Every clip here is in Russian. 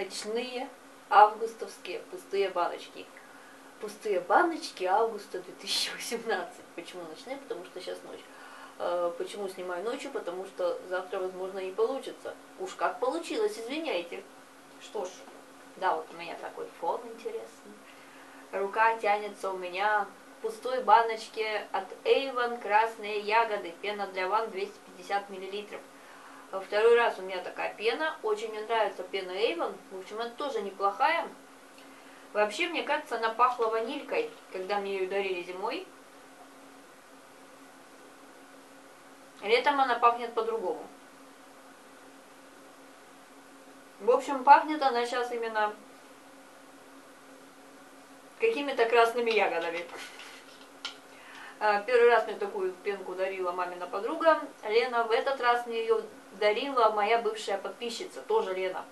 ночные августовские пустые баночки. Пустые баночки августа 2018. Почему ночные? Потому что сейчас ночь. Э, почему снимаю ночью? Потому что завтра, возможно, не получится. Уж как получилось, извиняйте. Что ж, да, вот у меня такой фон интересный. Рука тянется у меня в пустой баночке от Avon красные ягоды. Пена для ванн 250 миллилитров. Второй раз у меня такая пена. Очень мне нравится пена Avon. В общем, она тоже неплохая. Вообще, мне кажется, она пахла ванилькой, когда мне ее дарили зимой. Летом она пахнет по-другому. В общем, пахнет она сейчас именно какими-то красными ягодами. А, первый раз мне такую пенку дарила мамина подруга Лена. В этот раз мне ее дарила моя бывшая подписчица, тоже Лена.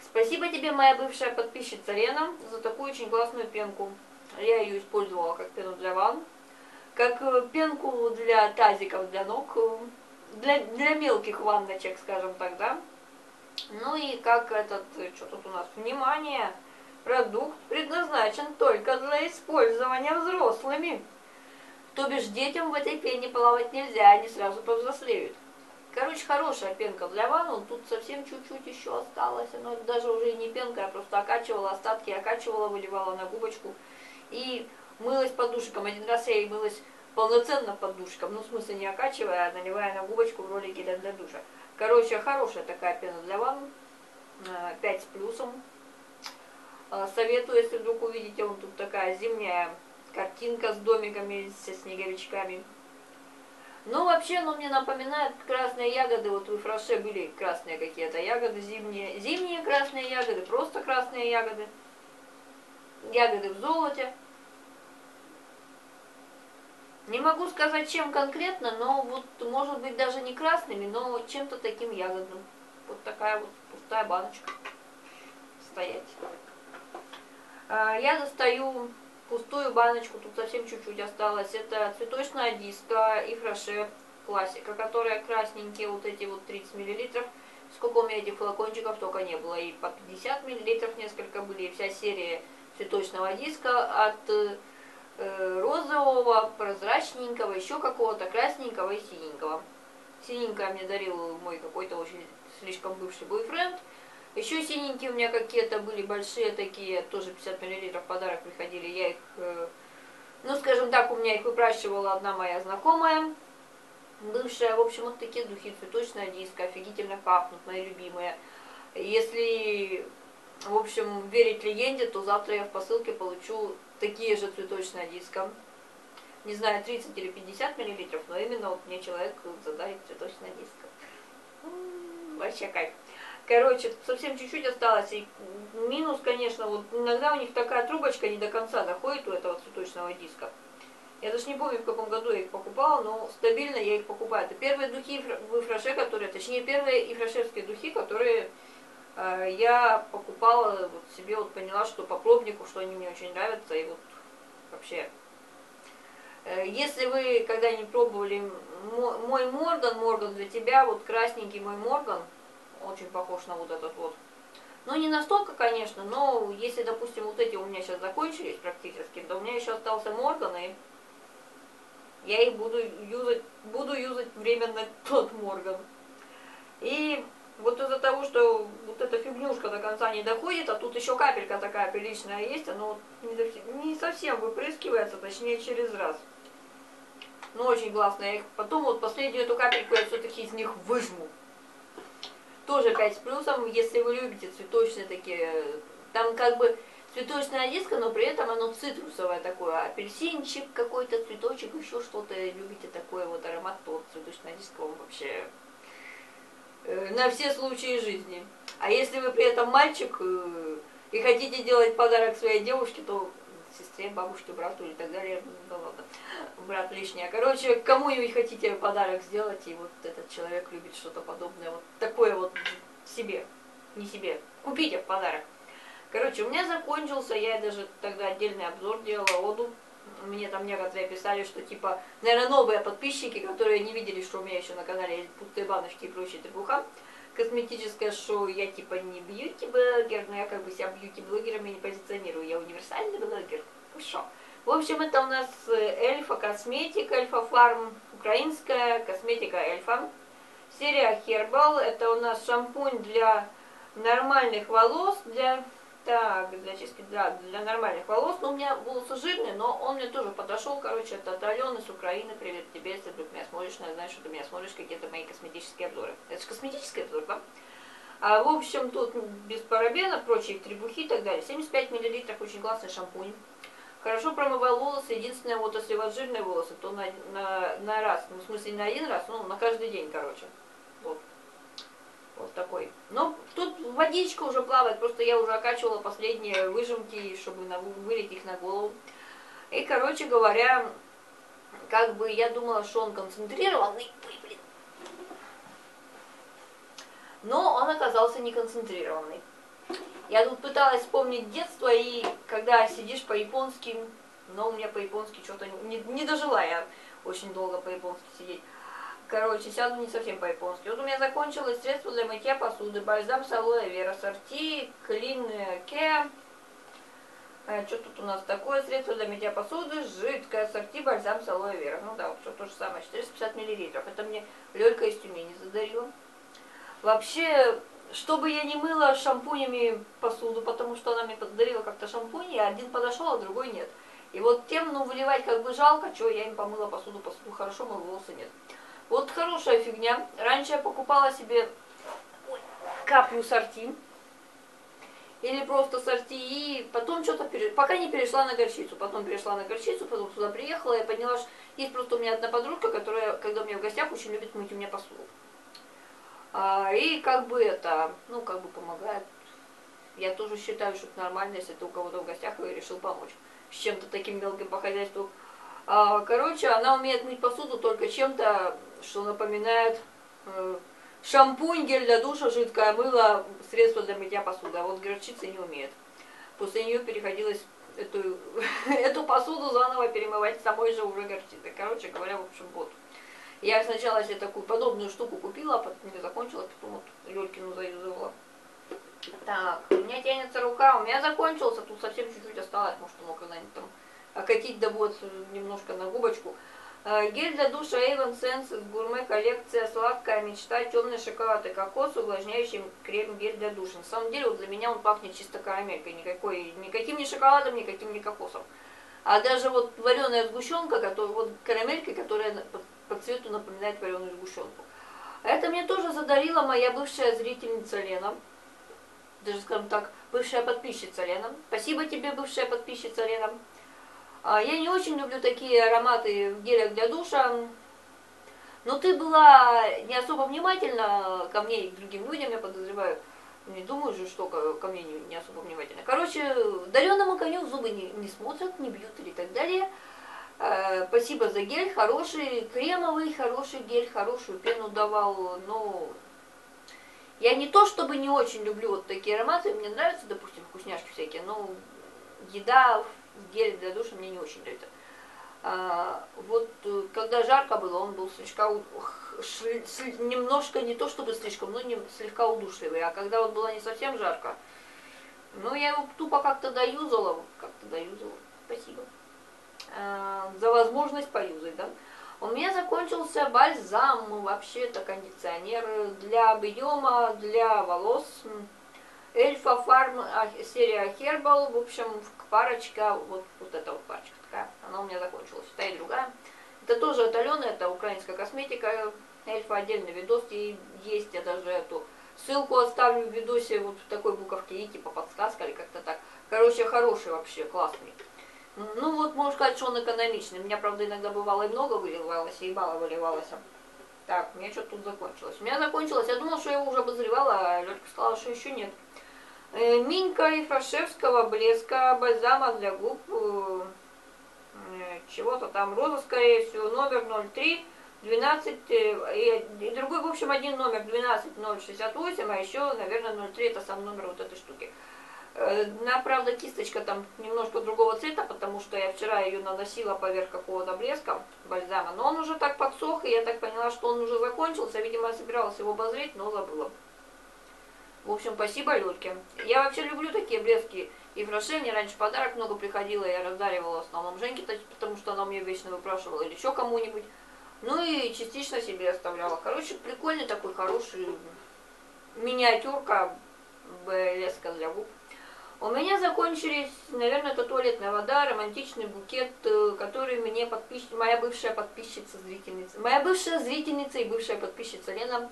Спасибо тебе, моя бывшая подписчица Лена, за такую очень классную пенку. Я ее использовала как пену для ванн, как э, пенку для тазиков, для ног, э, для, для мелких ванночек, скажем так, да. Ну и как этот, э, что тут у нас, внимание, продукт предназначен только для использования взрослыми. То бишь детям в этой пене плавать нельзя, они сразу повзрослеют. Короче, хорошая пенка для ванны, тут совсем чуть-чуть еще осталось, но даже уже не пенка, я просто окачивала остатки, окачивала, выливала на губочку и мылась подушком. Один раз я и мылась полноценно подушком, ну в смысле не окачивая, а наливая на губочку в ролике для, для душа. Короче, хорошая такая пена для ванны, 5 с плюсом. А, советую, если вдруг увидите, вот тут такая зимняя картинка с домиками, со снеговичками. Ну, вообще, ну, мне напоминает красные ягоды. Вот в Фраше были красные какие-то ягоды зимние. Зимние красные ягоды, просто красные ягоды. Ягоды в золоте. Не могу сказать, чем конкретно, но вот, может быть, даже не красными, но чем-то таким ягодным. Вот такая вот пустая баночка. Стоять. А, я достаю пустую баночку, тут совсем чуть-чуть осталось. Это цветочная диска и фраше классика, которая красненькие, вот эти вот 30 миллилитров. Сколько у меня этих флакончиков только не было. И по 50 миллилитров несколько были. И вся серия цветочного диска от э, розового, прозрачненького, еще какого-то красненького и синенького. Синенькое мне дарил мой какой-то очень слишком бывший бойфренд. Еще синенькие у меня какие-то были большие такие, тоже 50 мл подарок приходили. Я их, э, ну скажем так, у меня их выпрашивала одна моя знакомая, бывшая. В общем, вот такие духи, цветочная диска, офигительно пахнут, мои любимые. Если, в общем, верить легенде, то завтра я в посылке получу такие же цветочные диска. Не знаю, 30 или 50 миллилитров, но именно вот мне человек задарит цветочная диска. Вообще кайф. Короче, совсем чуть-чуть осталось. И минус, конечно, вот иногда у них такая трубочка не до конца доходит у этого цветочного диска. Я даже не помню, в каком году я их покупала, но стабильно я их покупаю. Это первые духи в Фраше, которые, точнее, первые ифрашевские духи, которые э, я покупала вот себе, вот поняла, что по пробнику, что они мне очень нравятся, и вот вообще. Э, если вы когда-нибудь пробовали мой Морган, Морган для тебя, вот красненький мой Морган, очень похож на вот этот вот. Ну, не настолько, конечно, но если, допустим, вот эти у меня сейчас закончились практически, то у меня еще остался Морган, и я их буду юзать, буду юзать временно тот Морган. И вот из-за того, что вот эта фигнюшка до конца не доходит, а тут еще капелька такая приличная есть, оно не совсем выпрыскивается, точнее через раз. Ну, очень классно. Я их потом вот последнюю эту капельку я все-таки из них выжму. Тоже 5 с плюсом, если вы любите цветочные такие, там как бы цветочная диска, но при этом оно цитрусовое такое, апельсинчик какой-то, цветочек, еще что-то, любите такой вот аромат, то цветочная диска вам вообще э, на все случаи жизни. А если вы при этом мальчик э, и хотите делать подарок своей девушке, то сестре, бабушке, брату и так далее, ну брат лишнее. Короче, кому-нибудь хотите подарок сделать, и вот этот человек любит что-то подобное, вот такое вот себе, не себе, купите в подарок. Короче, у меня закончился, я даже тогда отдельный обзор делала оду. Мне там некоторые писали, что типа, наверное, новые подписчики, которые не видели, что у меня еще на канале есть пустые баночки и прочие требуха, косметическое шоу. Я типа не бьюти-блогер, но я как бы себя бьюти-блогерами не позиционирую. Я универсальный блогер. Хорошо. В общем, это у нас э, Эльфа Косметика, Эльфа Фарм, украинская косметика Эльфа. Серия Herbal, это у нас шампунь для нормальных волос, для так, для чистки, да, для нормальных волос. Но у меня волосы жирные, но он мне тоже подошел. Короче, это от с Украины. Привет тебе, если ты меня смотришь. Я знаю, что ты меня смотришь какие-то мои косметические обзоры. Это же косметический обзор, да? А, в общем, тут без парабена, прочие требухи и так далее. 75 мл, очень классный шампунь. Хорошо промывал волосы. Единственное, вот если у вас жирные волосы, то на, на, на раз, ну, в смысле, на один раз, ну, на каждый день, короче. Вот. Такой. Но тут водичка уже плавает, просто я уже окачивала последние выжимки, чтобы вылить их на голову. И, короче говоря, как бы я думала, что он концентрированный, блин. Но он оказался не концентрированный. Я тут пыталась вспомнить детство, и когда сидишь по-японски, но у меня по-японски что-то не, не дожила я очень долго по-японски сидеть. Короче, сяду не совсем по-японски. Вот у меня закончилось средство для мытья посуды, бальзам с алоэ вера, сорти, клин ке. А, что тут у нас такое? Средство для мытья посуды, жидкое сорти, бальзам с алоэ вера. Ну да, все то же самое, 450 миллилитров. Это мне Лёлька из Тюмени задарила. Вообще, чтобы я не мыла шампунями посуду, потому что она мне подарила как-то шампунь, и один подошел, а другой нет. И вот тем, ну, выливать как бы жалко, что я им помыла посуду, посуду хорошо, мой волосы нет. Вот хорошая фигня. Раньше я покупала себе каплю сорти. Или просто сорти. И потом что-то, пере... пока не перешла на горчицу. Потом перешла на горчицу, потом сюда приехала. Я поняла, что есть просто у меня одна подружка, которая, когда у меня в гостях, очень любит мыть у меня посуду. А, и как бы это, ну, как бы помогает. Я тоже считаю, что это нормально, если ты у кого-то в гостях и решил помочь с чем-то таким мелким по хозяйству. А, короче, она умеет мыть посуду только чем-то, что напоминает э, шампунь, гель для душа, жидкое мыло, средство для мытья посуды. А вот горчица не умеет. После нее переходилось эту, эту посуду заново перемывать самой же уже горчицей. Короче говоря, в общем, вот. Я сначала себе такую подобную штуку купила, а потом не закончила, потом вот Лёлькину заюзывала. Так, у меня тянется рука, у меня закончился, тут совсем чуть-чуть осталось, может, оно когда-нибудь там окатить да вот немножко на губочку. Э, гель для душа Avon Sense гурме коллекция сладкая мечта, темный шоколад и кокос, увлажняющий крем гель для душа. На самом деле вот для меня он пахнет чисто карамелькой, никакой, никаким не шоколадом, никаким не кокосом. А даже вот вареная сгущенка, которая, вот карамелька, которая по, по цвету напоминает вареную сгущенку. Это мне тоже задарила моя бывшая зрительница Лена. Даже, скажем так, бывшая подписчица Лена. Спасибо тебе, бывшая подписчица Лена. А, я не очень люблю такие ароматы в гелях для душа. Но ты была не особо внимательна ко мне и к другим людям, я подозреваю. Не думаю же, что ко мне не, особо внимательно. Короче, дареному коню зубы не, не смотрят, не бьют или так далее. Э, спасибо за гель, хороший, кремовый, хороший гель, хорошую пену давал. Но я не то, чтобы не очень люблю вот такие ароматы, мне нравятся, допустим, вкусняшки всякие, но еда гель для душа мне не очень нравится. А, вот э, когда жарко было, он был слишком, немножко, не то чтобы слишком, но не, слегка удушливый. А когда вот было не совсем жарко, ну я его тупо как-то доюзала, как-то доюзала. Спасибо. А, за возможность поюзать, да. У меня закончился бальзам, вообще-то кондиционер для объема, для волос. Эльфа Фарм, а, серия Herbal, в общем, парочка, вот, вот эта вот парочка такая, она у меня закончилась, та и другая. Это тоже от Алены, это украинская косметика, Эльфа отдельный видос и есть, я даже эту ссылку оставлю в видосе вот в такой буковке и типа подсказка или как-то так. Короче, хороший вообще, классный. Ну вот, можно сказать, что он экономичный. У меня, правда, иногда бывало и много выливалось, и мало выливалось. Так, у меня что-то тут закончилось. У меня закончилось, я думала, что я его уже обозревала, а Лёлька сказала, что еще нет. Э, Минька Ифашевского блеска, бальзама для губ, э, э, чего-то там, роза, скорее всего, номер 03, 12, и, и другой, в общем, один номер 12068, а еще, наверное, 03 это сам номер вот этой штуки. На, правда, кисточка там немножко другого цвета, потому что я вчера ее наносила поверх какого-то блеска бальзама, но он уже так подсох, и я так поняла, что он уже закончился, видимо, я собиралась его обозреть, но забыла. В общем, спасибо Лёльке. Я вообще люблю такие блески и. Мне раньше подарок много приходило, я раздаривала в основном Женьке, потому что она мне вечно выпрашивала, или еще кому-нибудь. Ну и частично себе оставляла. Короче, прикольный такой, хороший миниатюрка блеска для губ. У меня закончились, наверное, это туалетная вода, романтичный букет, э, который мне подпис... моя бывшая подписчица, зрительница, моя бывшая зрительница и бывшая подписчица Лена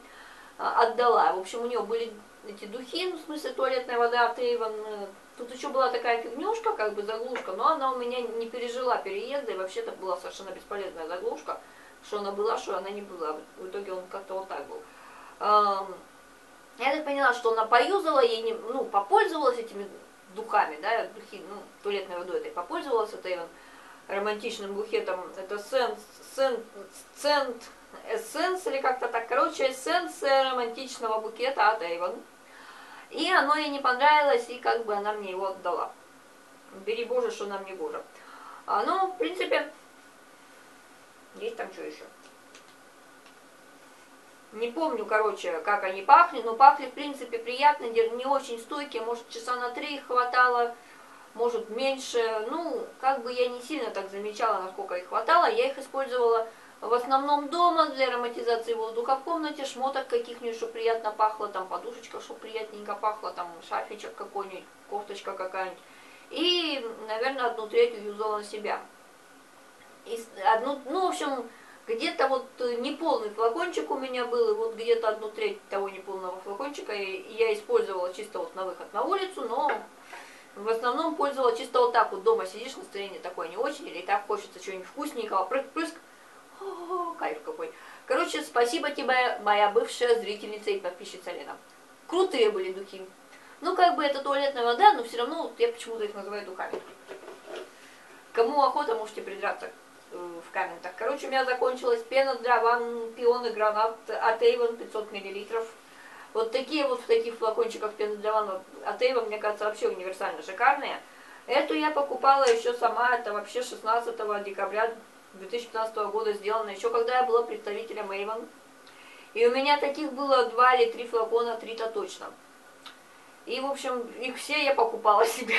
отдала. В общем, у нее были эти духи, ну, в смысле туалетная вода от Эйвен. Тут еще была такая фигнюшка, как бы заглушка, но она у меня не пережила переезда, и вообще-то была совершенно бесполезная заглушка, что она была, что она не была. В итоге он как-то вот так был. Я так поняла, что она поюзала, ей не, ну, попользовалась этими духами, да, духи, ну, туалетной водой этой попользовалась, этой он романтичным букетом, это сент, сент, сент, эссенс или как-то так, короче, эссенция романтичного букета от Эйвон. И оно ей не понравилось, и как бы она мне его отдала. Бери Боже, что нам не Боже. А, ну, в принципе, есть там что еще. Не помню, короче, как они пахли, но пахли, в принципе, приятно, не очень стойкие, может, часа на три хватало, может, меньше. Ну, как бы я не сильно так замечала, насколько их хватало. Я их использовала в основном дома для ароматизации воздуха в комнате, шмоток каких-нибудь, чтобы приятно пахло, там подушечка, чтобы приятненько пахло, там шарфичек какой-нибудь, кофточка какая-нибудь. И, наверное, одну треть юзала на себя. И одну, ну, в общем, где-то вот э, неполный флакончик у меня был, и вот где-то одну треть того неполного флакончика я использовала чисто вот на выход на улицу, но в основном пользовала чисто вот так вот, дома сидишь, настроение такое не очень, или так хочется чего-нибудь вкусненького, прыг-прыск, кайф какой. Короче, спасибо тебе, моя бывшая зрительница и подписчица Лена. Крутые были духи. Ну, как бы это туалетная вода, но все равно я почему-то их называю духами. Кому охота, можете придраться Э, в комментах. Короче, у меня закончилась пена для ванн, пионы, гранат от Avon 500 мл. Вот такие вот в таких флакончиках пены для ванн от Avon, мне кажется, вообще универсально шикарные. Эту я покупала еще сама, это вообще 16 декабря 2015 года сделано, еще когда я была представителем Avon. И у меня таких было два или три флакона, три-то точно. И, в общем, их все я покупала себе.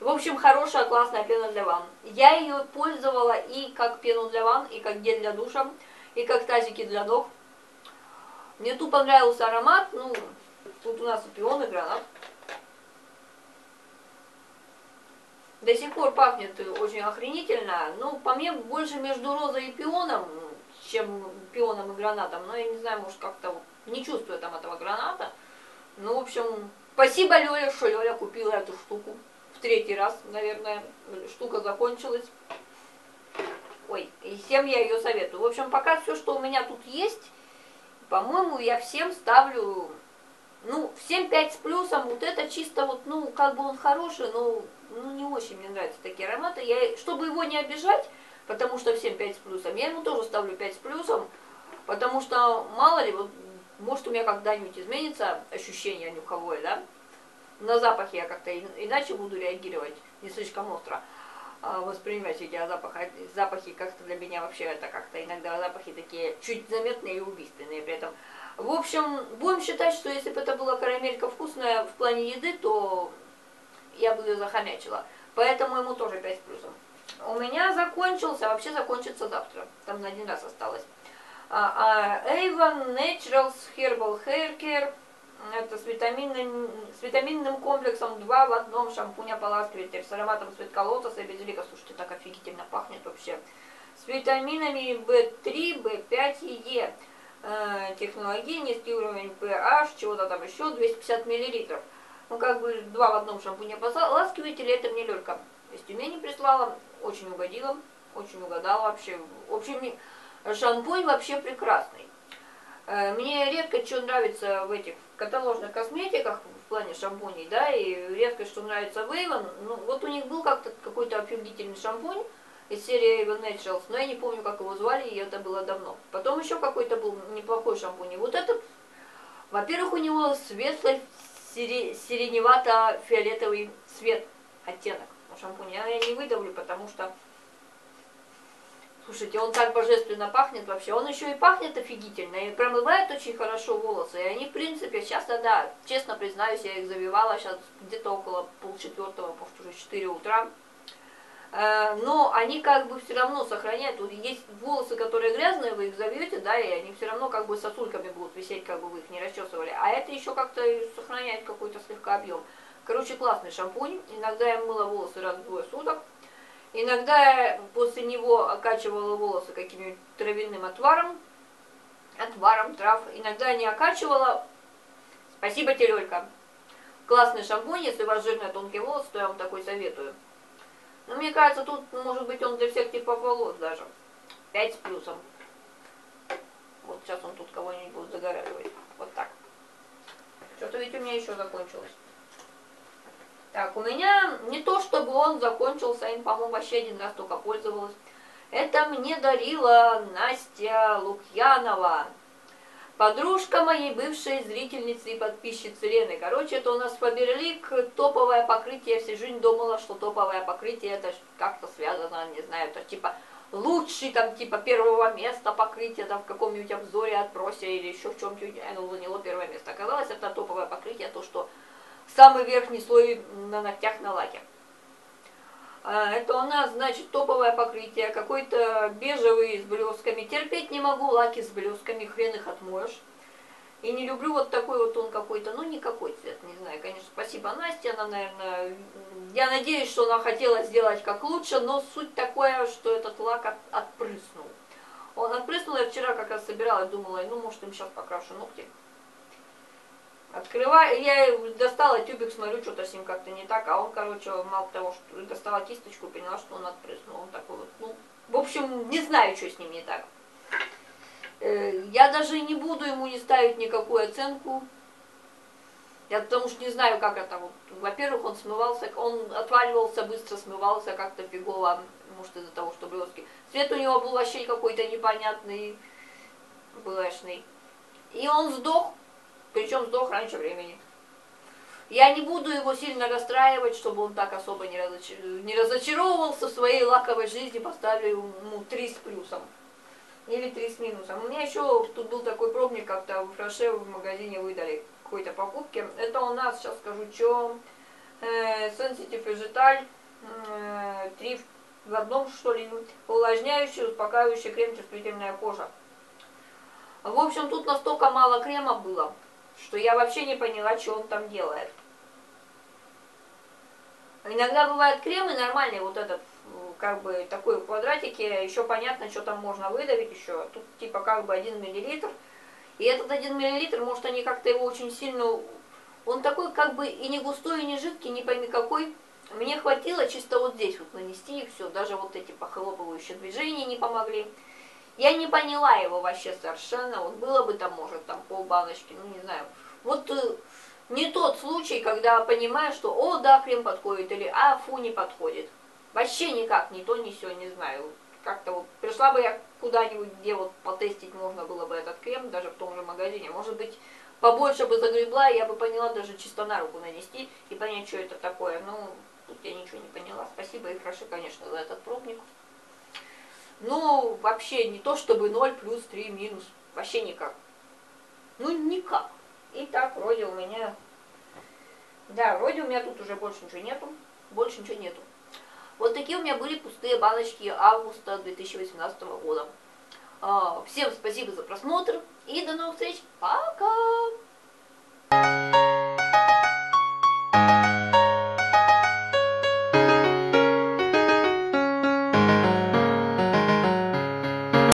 В общем, хорошая, классная пена для ванн. Я ее пользовала и как пену для ванн, и как гель для душа, и как тазики для ног. Мне тут понравился аромат, ну, тут у нас пионы, гранат. До сих пор пахнет очень охренительно. Ну, по мне, больше между розой и пионом, чем пионом и гранатом. Но я не знаю, может, как-то не чувствую там этого граната. Ну, в общем, спасибо Лёле, что Лёля купила эту штуку в третий раз, наверное, штука закончилась. Ой, и всем я ее советую. В общем, пока все, что у меня тут есть, по-моему, я всем ставлю, ну, всем 5 с плюсом. Вот это чисто вот, ну, как бы он хороший, но ну, не очень мне нравятся такие ароматы. Я, чтобы его не обижать, потому что всем 5 с плюсом, я ему тоже ставлю 5 с плюсом, потому что, мало ли, вот, может у меня когда-нибудь изменится ощущение нюховое, да, на запахи я как-то иначе буду реагировать, не слишком остро а, воспринимать эти запахи. Запахи как-то для меня вообще это как-то иногда запахи такие чуть заметные и убийственные при этом. В общем, будем считать, что если бы это была карамелька вкусная в плане еды, то я бы ее захомячила. Поэтому ему тоже 5 плюсом. У меня закончился, вообще закончится завтра. Там на один раз осталось. А, а, Avon Naturals Herbal Hair Care это с витаминным, с витаминным комплексом 2 в одном шампунь ополаскиватель с ароматом цветка лотоса и базилика. Слушайте, так офигительно пахнет вообще. С витаминами В3, В5 и Е. Э, технологии, низкий уровень pH, чего-то там еще, 250 мл. Ну, как бы два в одном шампуне ополаскиватель, это мне Лёлька из Тюмени прислала. Очень угодила, очень угадала вообще. В общем, шампунь вообще прекрасный. Э, мне редко что нравится в этих каталожных косметиках, в плане шампуней, да, и редко что нравится в Avon. Ну, вот у них был как-то какой-то офигительный шампунь из серии Avon Naturals, но я не помню, как его звали, и это было давно. Потом еще какой-то был неплохой шампунь. И вот этот, во-первых, у него светлый сиреневато-фиолетовый цвет, оттенок шампуня. Я не выдавлю, потому что Слушайте, он так божественно пахнет вообще. Он еще и пахнет офигительно, и промывает очень хорошо волосы. И они, в принципе, сейчас, да, честно признаюсь, я их завивала сейчас где-то около полчетвертого, может, уже 4 утра. Э, но они как бы все равно сохраняют, вот есть волосы, которые грязные, вы их завьете, да, и они все равно как бы сосульками будут висеть, как бы вы их не расчесывали. А это еще как-то сохраняет какой-то слегка объем. Короче, классный шампунь. Иногда я мыла волосы раз в двое суток. Иногда я после него окачивала волосы каким-нибудь травяным отваром, отваром трав. Иногда не окачивала. Спасибо, Терелька. Классный шампунь, если у вас жирные тонкие волосы, то я вам такой советую. Но мне кажется, тут может быть он для всех типов волос даже. 5 с плюсом. Вот сейчас он тут кого-нибудь будет загораживать. Вот так. Что-то ведь у меня еще закончилось. Так, у меня не то, чтобы он закончился, им, по-моему, вообще один раз только пользовалась. Это мне дарила Настя Лукьянова. Подружка моей бывшей зрительницы и подписчицы Лены. Короче, это у нас Фаберлик, топовое покрытие. Я всю жизнь думала, что топовое покрытие это как-то связано, не знаю, это типа лучший там типа первого места покрытие там в каком-нибудь обзоре отбросе или еще в чем-нибудь, оно заняло первое место. Оказалось, это топовое покрытие, то, что самый верхний слой на ногтях на лаке. А, это у нас, значит, топовое покрытие, какой-то бежевый с блесками. Терпеть не могу лаки с блесками, хрен их отмоешь. И не люблю вот такой вот он какой-то, ну никакой цвет, не знаю, конечно, спасибо Насте, она, наверное, я надеюсь, что она хотела сделать как лучше, но суть такая, что этот лак от, отпрыснул. Он отпрыснул, я вчера как раз собиралась, думала, ну может им сейчас покрашу ногти. Открываю, я достала тюбик, смотрю, что-то с ним как-то не так, а он, короче, мало того, что достала кисточку, поняла, что он отпрыснул. Он такой вот, ну, в общем, не знаю, что с ним не так. Э, я даже не буду ему не ставить никакую оценку. Я потому что не знаю, как это вот. Во-первых, он смывался, он отваливался быстро, смывался как-то фигово, может из-за того, что блески. Цвет у него был вообще какой-то непонятный, блэшный. И он сдох причем сдох раньше времени. Я не буду его сильно расстраивать, чтобы он так особо не, разочар... не разочаровывался в своей лаковой жизни, поставлю ему 3 с плюсом. Или 3 с минусом. У меня еще тут был такой пробник, как-то в Фраше в магазине выдали какой-то покупки. Это у нас, сейчас скажу, что э, Sensitive Vegetal э, 3 в одном, что ли, увлажняющий, успокаивающий крем чувствительная кожа. В общем, тут настолько мало крема было, что я вообще не поняла, что он там делает. Иногда бывают кремы нормальные, вот этот, как бы такой в квадратике, еще понятно, что там можно выдавить еще. Тут типа как бы один миллилитр. И этот один миллилитр, может они как-то его очень сильно... Он такой как бы и не густой, и не жидкий, не пойми какой. Мне хватило чисто вот здесь вот нанести и все. Даже вот эти похлопывающие движения не помогли. Я не поняла его вообще совершенно. Вот было бы там, может, там полбаночки, ну не знаю. Вот э, не тот случай, когда понимаешь, что о, да, крем подходит, или а, фу, не подходит. Вообще никак, ни то, ни все, не знаю. Как-то вот пришла бы я куда-нибудь, где вот потестить можно было бы этот крем, даже в том же магазине. Может быть, побольше бы загребла, я бы поняла даже чисто на руку нанести и понять, что это такое. Ну, тут я ничего не поняла. Спасибо и хорошо, конечно, за этот пробник. Ну, вообще не то чтобы 0 плюс 3 минус. Вообще никак. Ну, никак. И так, вроде у меня... Да, вроде у меня тут уже больше ничего нету. Больше ничего нету. Вот такие у меня были пустые баночки августа 2018 года. А, всем спасибо за просмотр и до новых встреч. Пока!